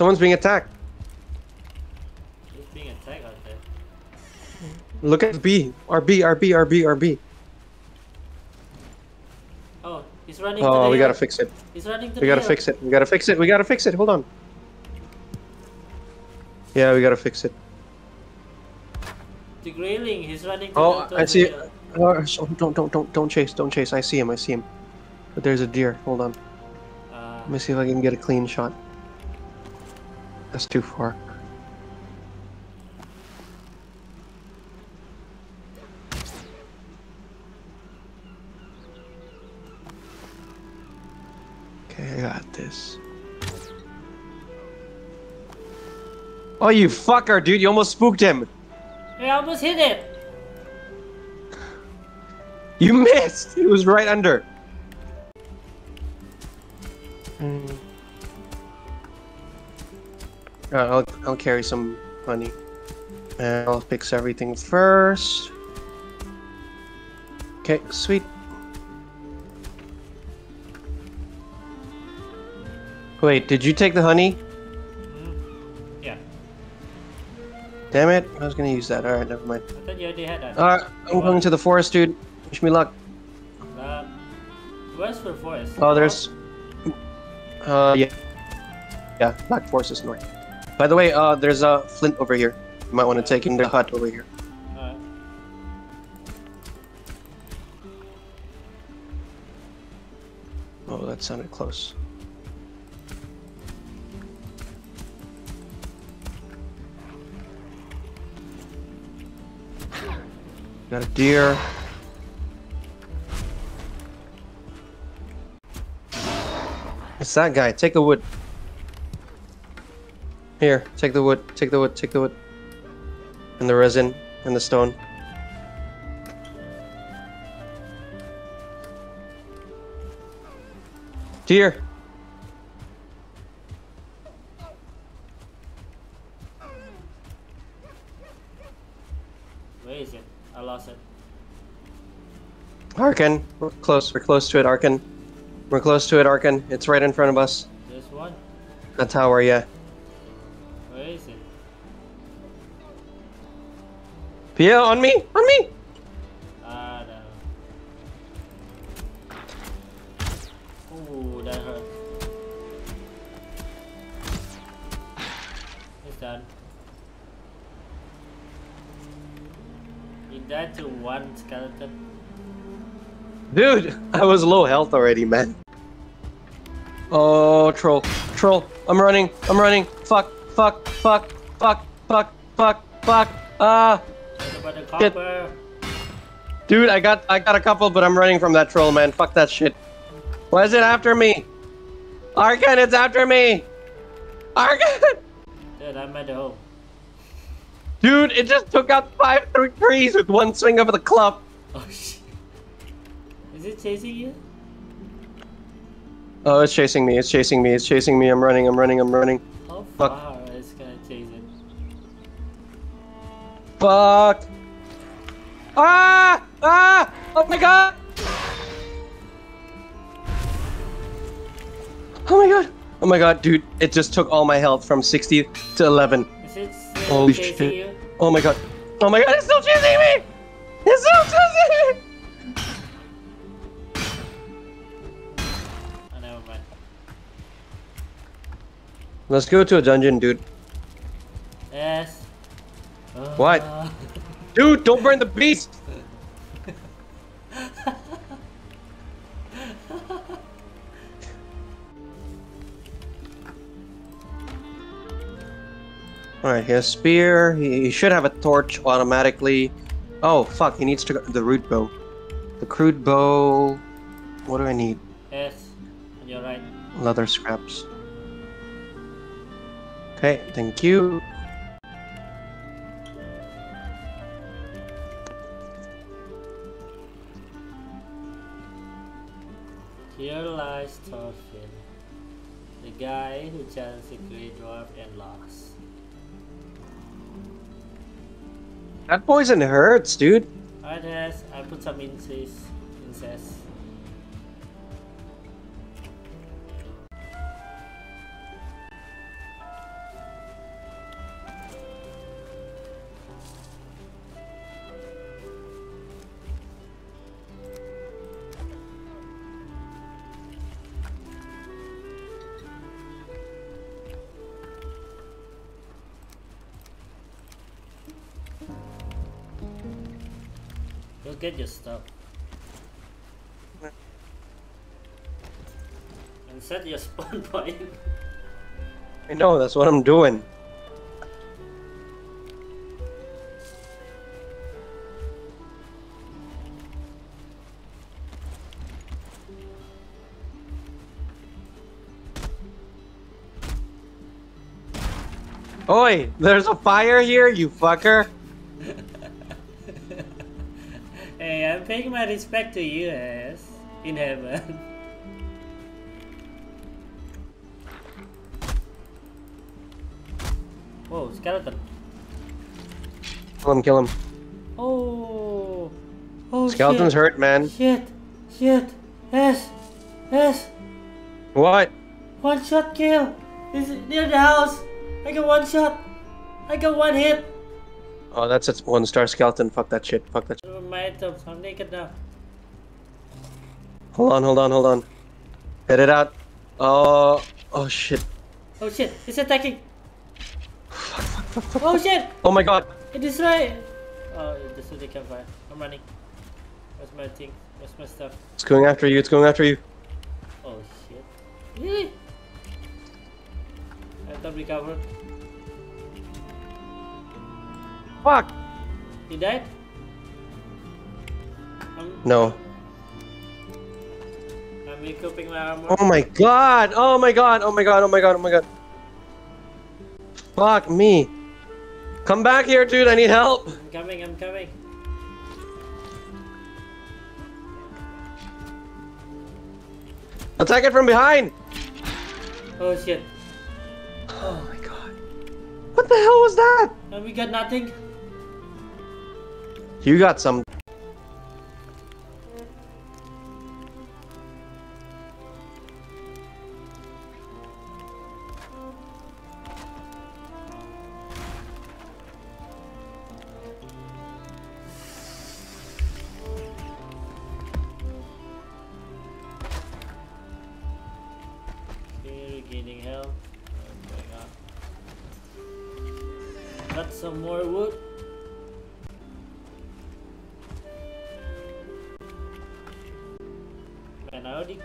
Someone's being attacked. He's being attacked out there. Look at B. RB, RB, RB, RB. Oh, he's running. to Oh, we gotta fix it. He's running to We gotta fix it. We gotta fix it. We gotta fix it. Hold on. Yeah, we gotta fix it. The greyling. He's running. To Oh, the, I see. hill. Oh, don't, don't, don't, don't chase. Don't chase. I see him. I see him. But there's a deer. Hold on. Uh, Let me see if I can get a clean shot. That's too far. Okay, I got this. Oh, you fucker, dude! You almost spooked him. I almost hit it. You missed. It was right under. Uh, I'll I'll carry some honey, and I'll fix everything first. Okay, sweet. Wait, did you take the honey? Mm. Yeah. Damn it! I was gonna use that. All right, never mind. I thought you already had that. All right, I'm going to the forest, dude. Wish me luck. Uh, where's the forest? Oh, there's. Uh, yeah. Yeah, Black Forest is north. By the way, uh, there's a flint over here. You might want to take in the hut over here. Uh, Oh, that sounded close. Got a deer. It's that guy. Take a wood. Here, take the wood. Take the wood. Take the wood. And the resin and the stone. Deer. where is it? I lost it. Arkin. We're close. We're close to it, Arkin. We're close to it, Arkin. It's right in front of us. There's one. The tower, yeah. Pia, on me! On me! Ah, no. Ooh, that hurt. It's done. It died to one skeleton. Dude, I was low health already, man. Oh, troll. Troll. I'm running. I'm running. Fuck. Fuck. Fuck. Fuck. Fuck. Fuck. Fuck. Ah. Get- Dude, I got I got a couple, but I'm running from that troll, man. Fuck that shit. Why is it after me? Arkan, it's after me! Arkan! Dude, I'm at home. Dude, it just took out five th- trees with one swing of the club. Oh shit. Is it chasing you? Oh, it's chasing me. It's chasing me. It's chasing me. I'm running. I'm running. I'm running. How Fuck. far is gonna chase it? Fuck. Ah! Ah! Oh my god! Oh my god! Oh my god, dude, it just took all my health from 60 to 11. Is it still Holy chasing shit. you? Oh my god. Oh my god, it's still chasing me! It's still chasing me! Oh, never mind. Let's go to a dungeon, dude. Yes. What? Dude, don't burn the beast! Alright, he has spear. He, he should have a torch automatically. Oh, fuck, he needs to go- the root bow. The crude bow. What do I need? yes. On your right. Leather scraps. Okay, thank you. Who challenged the Grey Dwarf and lost. That poison hurts, dude. Alright, I put some incest. incest. Get your stuff. And set your spawn point. I know, that's what I'm doing. Oi, there's a fire here, you fucker. Paying my respect to you, as in heaven. Whoa, oh, skeleton. Kill him, kill him. Oh. Oh, Skeleton's shit. hurt, man. Shit. Shit. Yes. Yes. What? One shot kill. Is near the house? I got one shot. I got one hit. Oh, that's a one star skeleton. Fuck that shit. Fuck that shit. My items. I'm naked now. Hold on, hold on, hold on. Get it out. Oh, oh shit. Oh shit. It's attacking. Oh shit. Oh my god. It is right. Oh, it destroyed the campfire. I'm running. Where's my thing? Where's my stuff? It's going after you. It's going after you. Oh shit. Really? Item recovered. Fuck. He died? I'm, No. I'm equipping my armor. Oh my god. Oh my god. Oh my god. Oh my god. Oh my god. Fuck me. Come back here, dude. I need help. I'm coming, I'm coming. Attack it from behind. Oh shit. Oh my god. What the hell was that? And we got nothing. You got some. I'm. Oh got some more wood.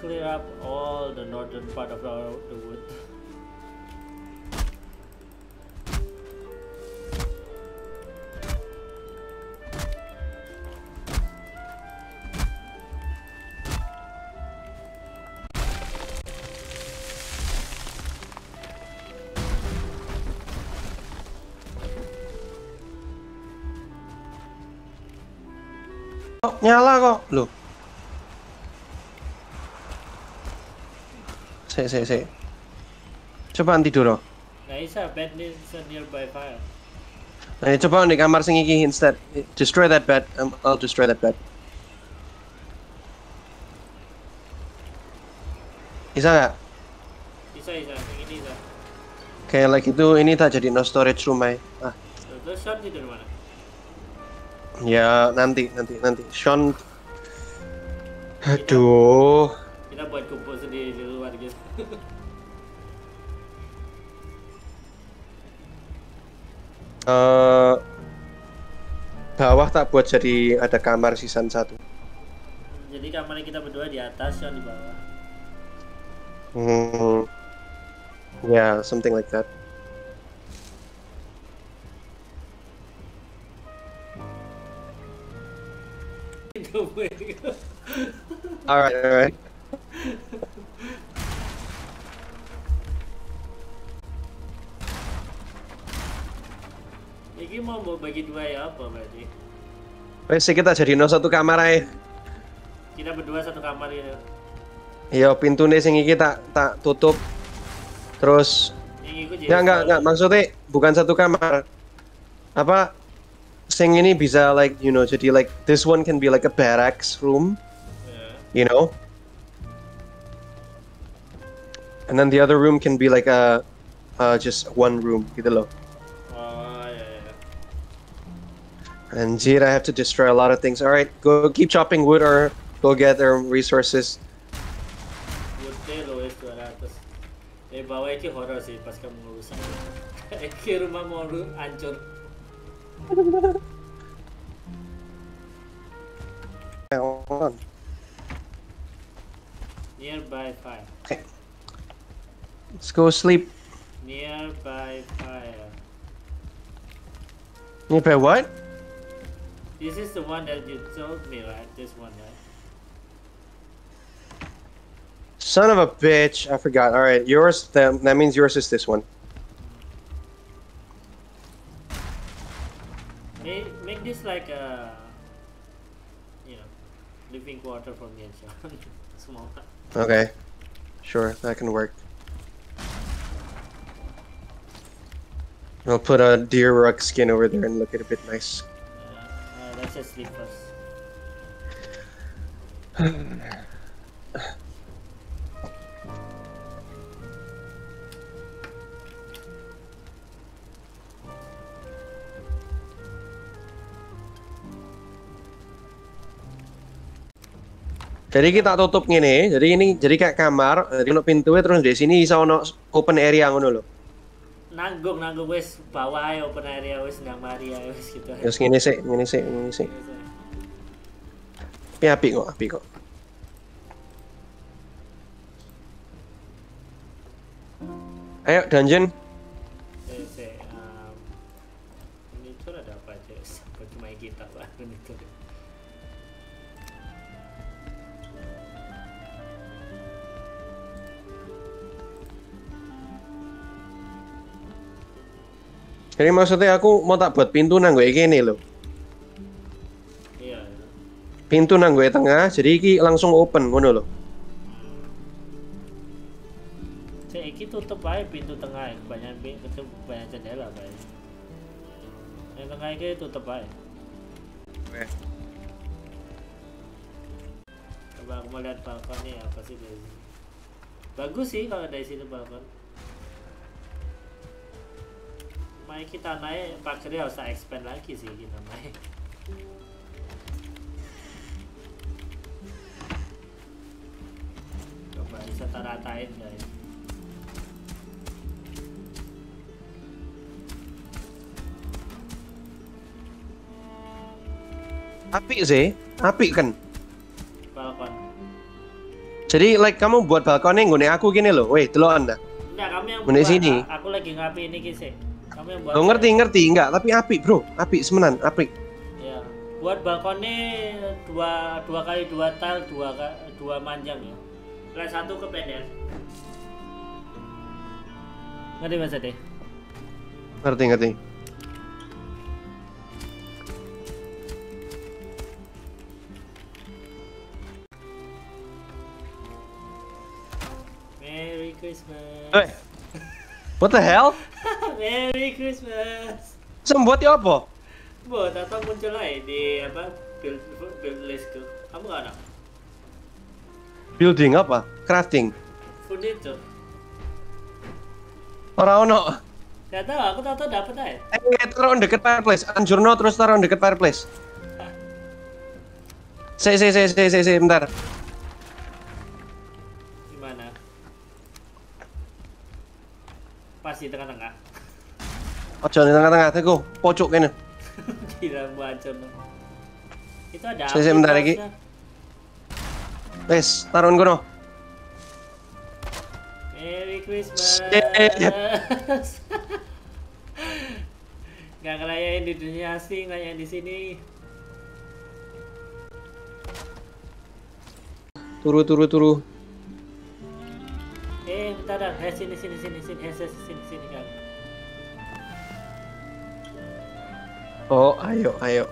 Clear up all the northern part of our, the wood. Oh, nyala kok. Loh. Sik, sik, sik. Coba tidur. oh. Nah, bed near, it's a nearby fire. Nah, coba di kamar sing iki instead. Destroy that bed. Um, I'll destroy that bed. Bisa nggak? Bisa, bisa. Yang ini bisa. Kayak like itu ini tak jadi no storage room ay. Ah, Tuh, Terus Sean tidur mana? ya nanti nanti nanti. Sean Aduh. Buat kumpul sendiri di luar gitu. eh bawah tak buat jadi ada kamar season 1. Jadi kamarnya kita berdua di atas, Sean di bawah. Hmm. Yeah, something like that. Alright, alright. Bagi dua ya apa berarti? Wes kita jadi no satu kamar aja. Kita berdua satu kamar gitu. Iya, pintu nih sing iki tak tak tutup. Terus ya enggak enggak maksudnya bukan satu kamar. Apa sing ini bisa like you know jadi like this one can be like a barracks room, Ya. you know. And then the other room can be like a uh, just one room gitu loh. Anjir, I have to destroy a lot of things. All right, go keep chopping wood or go get their resources. Woodnya lowest 200. Eh bawah itu horror sih pas kamu ngerusak. Kayak rumah mau ru- hancur. on. Nearby fire. Let's go sleep. Nearby fire. Nearby what? This is the one that you told me, right? This one, right? Son of a bitch. I forgot. All right, yours. That, that means yours is this one. Make, make this like a, you know, living quarter for me and Sean. Small. Okay. Sure, that can work. I'll put a deer rug skin over there and look at a bit nice. Sleep. Jadi kita tutup gini, jadi ini jadi kayak kamar, jadi ono pintunya terus di sini bisa ono open area ngono lho. Nanggung, nanggung wes bawah aja open area wes nang mari aja wes gitu. Terus gini sih, gini sih, gini sih. Tapi api kok, api kok. Ayo dungeon. Jadi maksudnya aku mau tak buat pintu nang gue gini loh. Iya. Pintu nang gue tengah, jadi iki langsung open ngono loh. Saya iki tutup aja pintu tengah, banyak pintu banyak jendela kayak. Yang tengah iki tutup aja. Oke. Coba aku mau lihat balkonnya apa sih dari sini. Bagus sih kalau dari sini balkon. Main kita naik pagarnya harus expand lagi sih kita main. Coba bisa ratain guys. Api sih, api kan. Balkon. Jadi like kamu buat balkonnya ngene aku gini loh. Weh, delok Anda. Enggak, kamu yang buat. sini. A- Aku lagi ngapi ini kisah. Kamu yang buat. Lo ngerti ngerti enggak? Tapi api bro, api semenan, api. Ya. Buat balkonnya dua dua kali dua tile dua dua manjang ya. Kelas satu ke pendek. Ngerti mas Ade? Ngerti ngerti. Merry Christmas. Eh. What the hell? Merry Christmas. Sembuat ya apa? Buat atau muncul aja di apa build build list tuh. Kamu gak ada Building apa? Crafting. furniture? Ora ono. Gak tahu, aku tahu tahu dapat aja. Eh, taruh deket fireplace. Anjurno terus taruh deket fireplace. Saya, saya, saya, saya, saya, saya, bentar. Gimana? Pas di tengah-tengah. Ojo di tengah-tengah, teguh, pojok kene. Bacot dong. Itu ada Saya- saya bentar lagi. Wes, taruhin kono. Merry Christmas. Gak ngerayain di dunia asli, ngerayain di sini. Turu, turu, turu. Eh, bentar dah. Eh, sini, sini, sini, sini, eh, sini, sini, sini kan. Oh, ayo, ayo.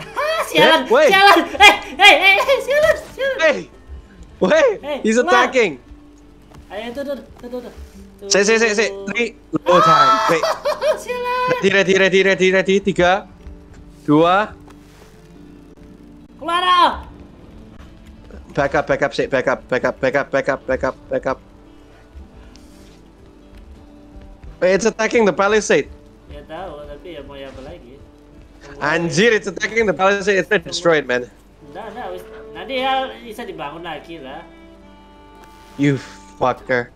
Ah, sialan, Eh, wait. sialan. Eh, eh, eh, eh, sialan, sialan. Hey! Wait! Hey, He's attacking! Ayo, tuh, tuh, tuh, tuh, tuh. Say, say, say, say. Three. Low time. Wait. sialan. Ready, ready, ready, ready, ready. Tiga. Dua. Keluar, ah. Back up, back up, sih. Back up, back up, back up, back up, back up, back up. Wait, it's attacking the palisade. Ya tahu, tapi ya mau ya apa? Anjir, it's attacking the palisade. It's destroyed, man. Enggak, wis. Nanti ya bisa dibangun lagi lah. You fucker.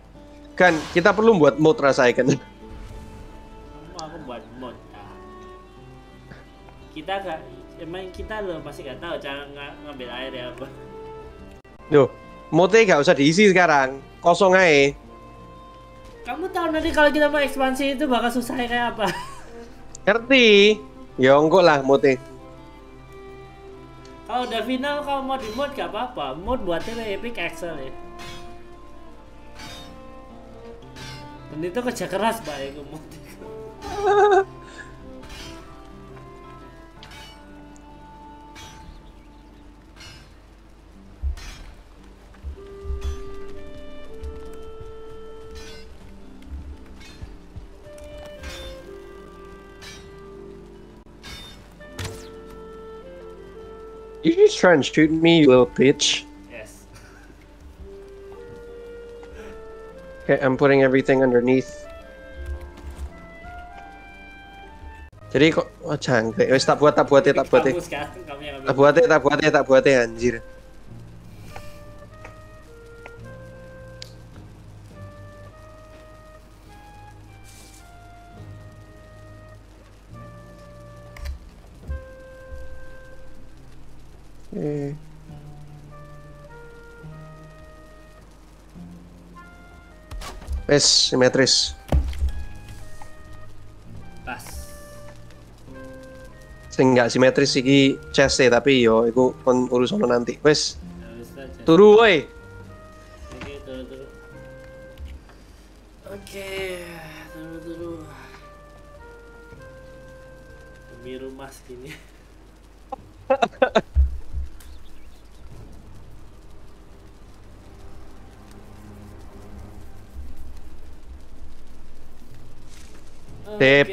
Kan, kita perlu buat mod rasakan. Kamu aku buat mod. ah. Kita gak emang kita loh masih nggak tahu cara ng- ngambil air ya apa. Duh, mote gak usah diisi sekarang. Kosong aja. Kamu tahu nanti kalau kita mau ekspansi itu bakal susah kayak apa? Ngerti? Ya enggak lah mote. kalau udah final kalau mau di mod gak apa-apa. Mod buatnya Epic Excel ya. Dan itu kerja keras pak ya ke mod. Try and shoot me, you little bitch. Yes. Okay, I'm putting everything underneath. Jadi kok oh jangkrik. Wes tak buat, tak buat, tak buat. Yang Tak buat, tak buat, tak buat anjir. Wes, simetris. Pas. Sing nggak simetris iki chest e tapi yo iku kon urusan nanti. Wes, aja. turu woi. Oke, turu turu. Oke, turu turu. Demi rumah segini. สิบ